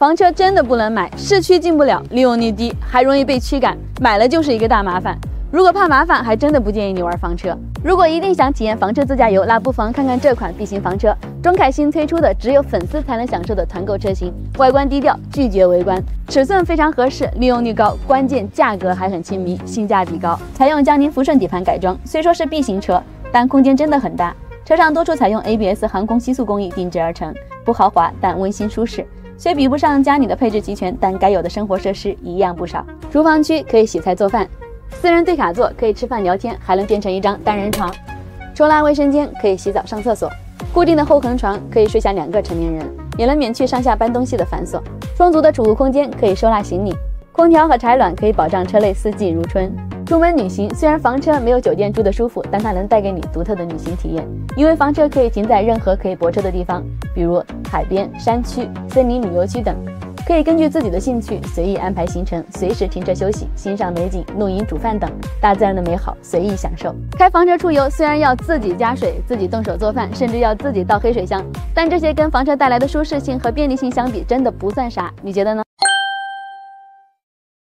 房车真的不能买，市区进不了，利用率低，还容易被驱赶，买了就是一个大麻烦。如果怕麻烦，还真的不建议你玩房车。如果一定想体验房车自驾游，那不妨看看这款 B 型房车，中凯新推出的只有粉丝才能享受的团购车型，外观低调，拒绝围观，尺寸非常合适，利用率高，关键价格还很亲民，性价比高。采用江铃福顺底盘改装，虽说是 B 型车，但空间真的很大。车上多处采用 ABS 航空吸塑工艺定制而成，不豪华但温馨舒适。虽比不上家里的配置齐全，但该有的生活设施一样不少。厨房区可以洗菜做饭。私人对卡座可以吃饭聊天，还能变成一张单人床。抽拉卫生间可以洗澡上厕所。固定的后横床可以睡下两个成年人，也能免去上下搬东西的繁琐。充足的储物空间可以收纳行李。空调和采暖可以保障车内四季如春。出门旅行虽然房车没有酒店住的舒服，但它能带给你独特的旅行体验，因为房车可以停在任何可以泊车的地方，比如海边、山区、森林旅游区等。可以根据自己的兴趣随意安排行程，随时停车休息、欣赏美景、露营、煮饭等大自然的美好，随意享受。开房车出游虽然要自己加水、自己动手做饭，甚至要自己倒黑水箱，但这些跟房车带来的舒适性和便利性相比，真的不算啥。你觉得呢？